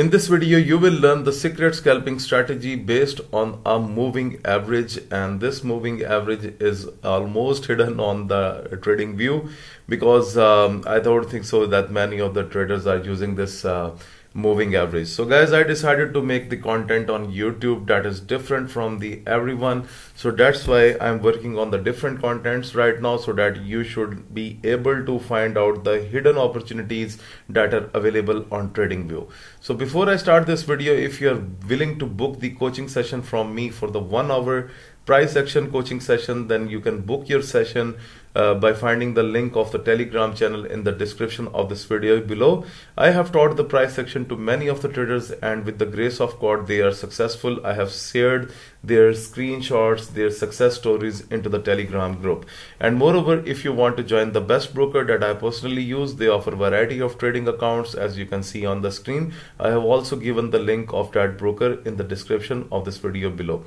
In this video, you will learn the secret scalping strategy based on a moving average and this moving average is almost hidden on the trading view because um, I don't think so that many of the traders are using this uh, moving average. So guys i decided to make the content on youtube that is different from the everyone. So that's why i'm working on the different contents right now so that you should be able to find out the hidden opportunities that are available on tradingview. So before i start this video if you're willing to book the coaching session from me for the one hour price action coaching session then you can book your session uh, by finding the link of the telegram channel in the description of this video below. I have taught the price action to many of the traders and with the grace of god they are successful. I have shared their screenshots their success stories into the telegram group. And moreover if you want to join the best broker that i personally use they offer variety of trading accounts as you can see on the screen. I have also given the link of that broker in the description of this video below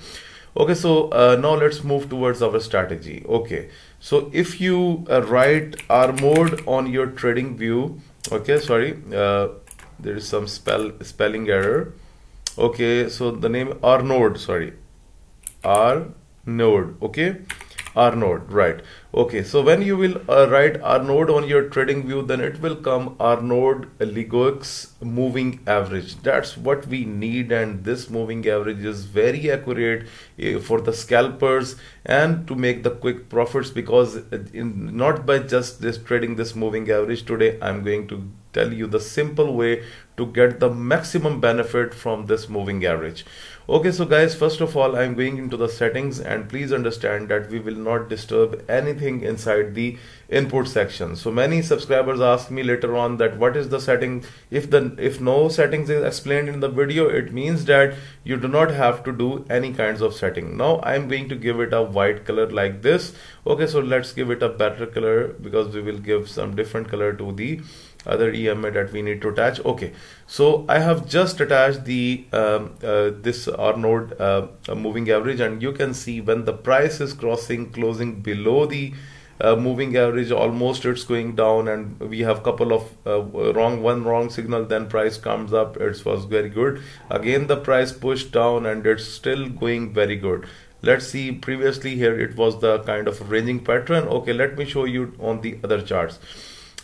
okay so uh, now let's move towards our strategy. Okay so if you uh, write r mode on your trading view okay sorry uh, there is some spell spelling error. Okay so the name r node sorry r node okay r node right. Okay so when you will uh, write r node on your trading view then it will come r node Legoux moving average. That's what we need and this moving average is very accurate uh, for the scalpers and to make the quick profits because in, not by just this trading this moving average today i'm going to tell you the simple way to get the maximum benefit from this moving average. Okay so guys first of all i'm going into the settings and please understand that we will not disturb anything inside the input section. So many subscribers ask me later on that what is the setting? If the if no settings is explained in the video it means that you do not have to do any kinds of setting. Now i'm going to give it a white color like this. Okay so let's give it a better color because we will give some different color to the other EMA that we need to attach. Okay. So I have just attached the um, uh, this R node uh, moving average and you can see when the price is crossing closing below the uh, moving average almost it's going down and we have couple of uh, wrong one wrong signal then price comes up it was very good. Again the price pushed down and it's still going very good. Let's see previously here it was the kind of ranging pattern. Okay let me show you on the other charts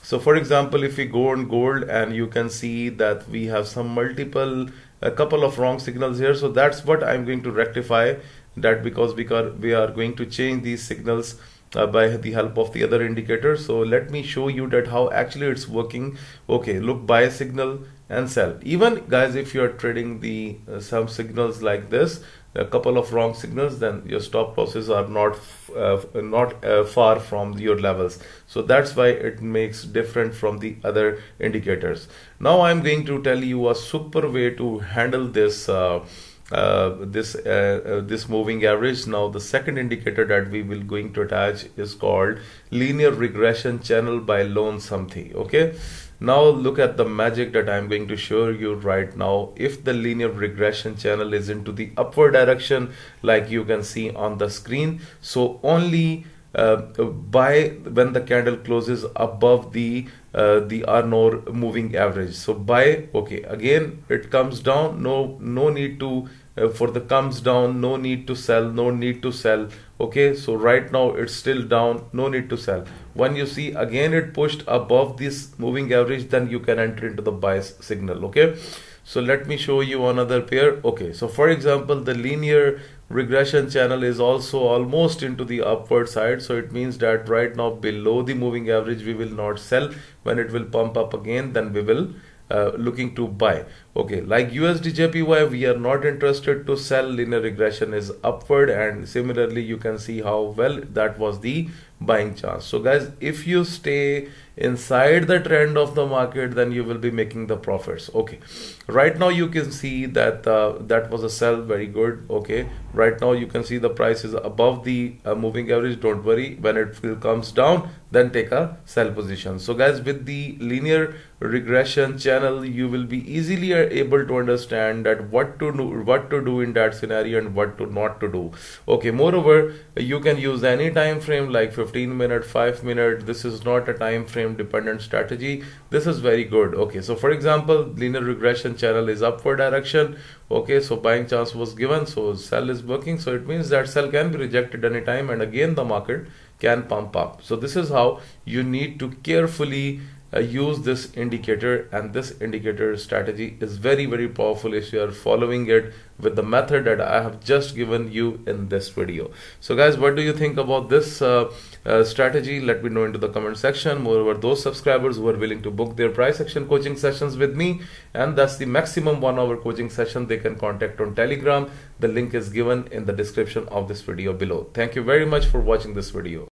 so for example, if we go on gold and you can see that we have some multiple, a couple of wrong signals here. So that's what I'm going to rectify that because we are, we are going to change these signals uh, by the help of the other indicator. So let me show you that how actually it's working. Okay, look buy signal and sell. Even guys, if you are trading the uh, some signals like this, a couple of wrong signals then your stop losses are not uh, not uh, far from your levels. So that's why it makes different from the other indicators. Now i'm going to tell you a super way to handle this uh, uh, this uh, uh, this moving average. Now the second indicator that we will going to attach is called linear regression channel by Lone Samthi okay now look at the magic that I'm going to show you right now. If the linear regression channel is into the upward direction like you can see on the screen. So only uh, buy when the candle closes above the uh, the R node moving average. So buy okay again it comes down no no need to for the comes down no need to sell no need to sell. Okay so right now it's still down no need to sell. When you see again it pushed above this moving average then you can enter into the buy signal okay? So let me show you another pair. Okay so for example the linear regression channel is also almost into the upward side. So it means that right now below the moving average we will not sell. When it will pump up again then we will uh, looking to buy okay like USD JPY we are not interested to sell linear regression is upward and similarly you can see how well that was the buying chance. So guys if you stay inside the trend of the market then you will be making the profits. Okay right now you can see that uh, that was a sell very good. Okay right now you can see the price is above the uh, moving average. Don't worry when it comes down then take a sell position. So guys with the linear regression channel you will be easily able to understand that what to do what to do in that scenario and what to not to do. Okay moreover you can use any time frame like 15 minute 5 minute. This is not a time frame dependent strategy. This is very good. Okay so for example linear regression channel is upward direction. Okay so buying chance was given. So sell is working. So it means that sell can be rejected anytime and again the market can pump up. So this is how you need to carefully uh, use this indicator and this indicator strategy is very very powerful if you are following it with the method that I have just given you in this video. So guys what do you think about this uh, uh, strategy? Let me know into the comment section. Moreover those subscribers who are willing to book their price action coaching sessions with me and that's the maximum one hour coaching session they can contact on telegram. The link is given in the description of this video below. Thank you very much for watching this video